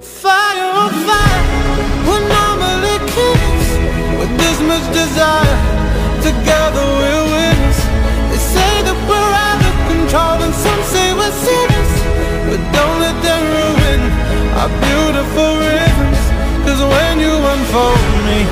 Fire on fire, we're normally kids with this much desire. Together we're winners. They say that we're out of control, and some say we're sinners. But don't let them ruin our beautiful rhythms. Cause when you unfold me,